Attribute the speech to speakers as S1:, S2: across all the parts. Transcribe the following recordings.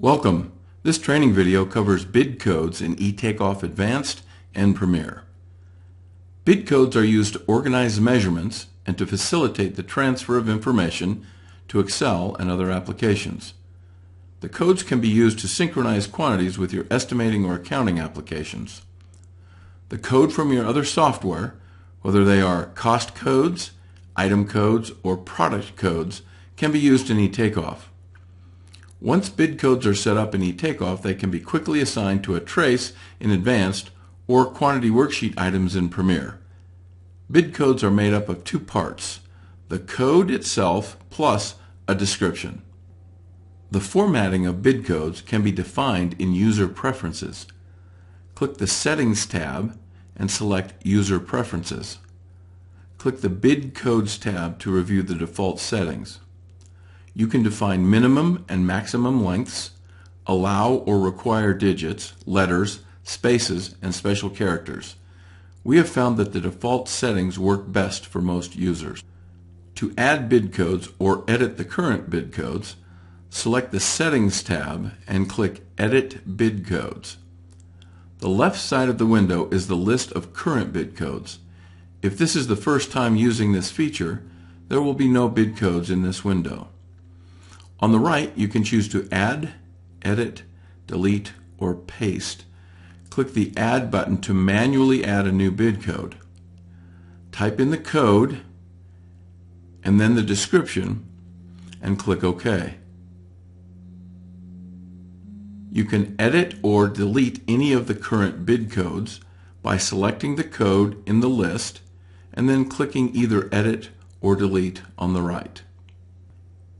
S1: Welcome. This training video covers bid codes in eTakeoff Advanced and Premier. Bid codes are used to organize measurements and to facilitate the transfer of information to Excel and other applications. The codes can be used to synchronize quantities with your estimating or accounting applications. The code from your other software, whether they are cost codes, item codes, or product codes, can be used in eTakeoff. Once bid codes are set up in eTakeoff, they can be quickly assigned to a trace in Advanced or quantity worksheet items in Premier. Bid codes are made up of two parts, the code itself plus a description. The formatting of bid codes can be defined in User Preferences. Click the Settings tab and select User Preferences. Click the Bid Codes tab to review the default settings. You can define minimum and maximum lengths, allow or require digits, letters, spaces, and special characters. We have found that the default settings work best for most users. To add bid codes or edit the current bid codes, select the Settings tab and click Edit Bid Codes. The left side of the window is the list of current bid codes. If this is the first time using this feature, there will be no bid codes in this window. On the right, you can choose to add, edit, delete, or paste. Click the Add button to manually add a new bid code. Type in the code and then the description and click OK. You can edit or delete any of the current bid codes by selecting the code in the list and then clicking either Edit or Delete on the right.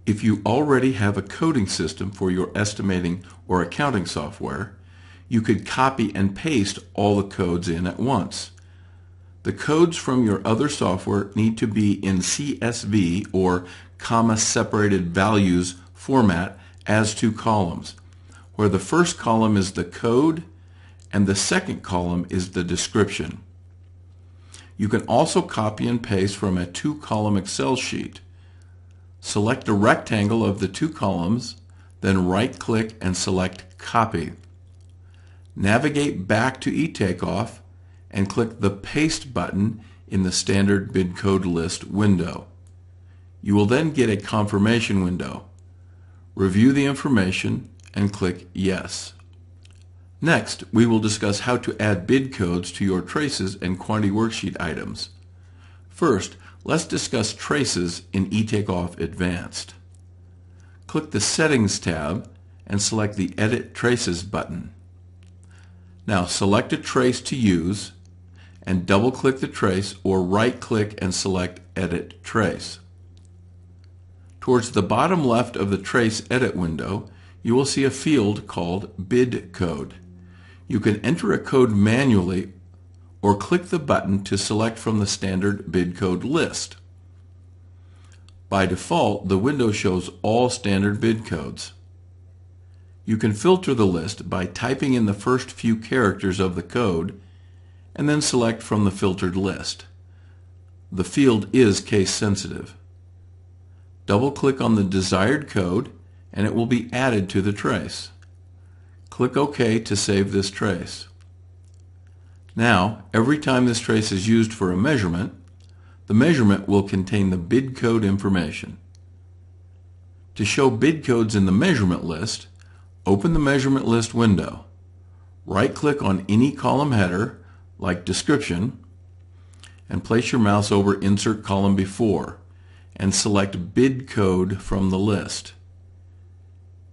S1: If you already have a coding system for your estimating or accounting software, you could copy and paste all the codes in at once. The codes from your other software need to be in CSV or comma separated values format as two columns, where the first column is the code and the second column is the description. You can also copy and paste from a two-column Excel sheet. Select a rectangle of the two columns, then right-click and select Copy. Navigate back to eTakeoff and click the Paste button in the Standard Bid Code List window. You will then get a confirmation window. Review the information and click Yes. Next, we will discuss how to add bid codes to your traces and quantity worksheet items. First, Let's discuss traces in eTakeoff Advanced. Click the Settings tab and select the Edit Traces button. Now select a trace to use and double-click the trace or right-click and select Edit Trace. Towards the bottom left of the Trace Edit window, you will see a field called Bid Code. You can enter a code manually or click the button to select from the standard bid code list. By default, the window shows all standard bid codes. You can filter the list by typing in the first few characters of the code and then select from the filtered list. The field is case sensitive. Double-click on the desired code and it will be added to the trace. Click OK to save this trace. Now, every time this trace is used for a measurement, the measurement will contain the bid code information. To show bid codes in the measurement list, open the measurement list window. Right-click on any column header, like description, and place your mouse over Insert Column Before, and select bid code from the list.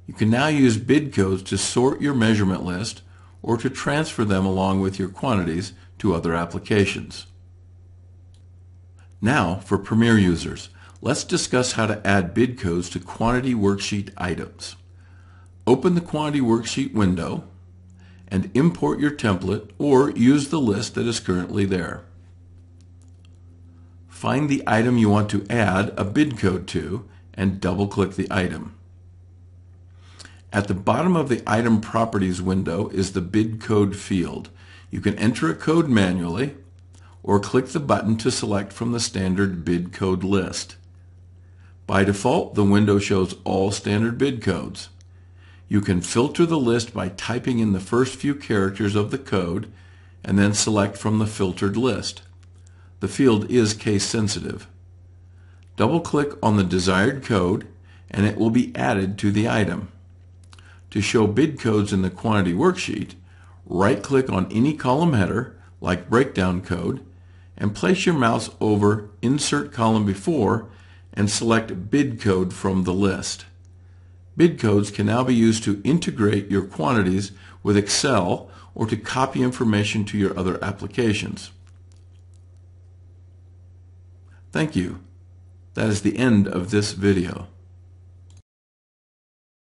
S1: You can now use bid codes to sort your measurement list or to transfer them along with your quantities to other applications. Now, for Premier users, let's discuss how to add bid codes to quantity worksheet items. Open the quantity worksheet window and import your template or use the list that is currently there. Find the item you want to add a bid code to and double-click the item. At the bottom of the Item Properties window is the bid code field. You can enter a code manually or click the button to select from the standard bid code list. By default, the window shows all standard bid codes. You can filter the list by typing in the first few characters of the code and then select from the filtered list. The field is case sensitive. Double-click on the desired code and it will be added to the item. To show bid codes in the quantity worksheet, right-click on any column header, like breakdown code, and place your mouse over Insert Column Before and select Bid Code from the list. Bid codes can now be used to integrate your quantities with Excel or to copy information to your other applications. Thank you. That is the end of this video.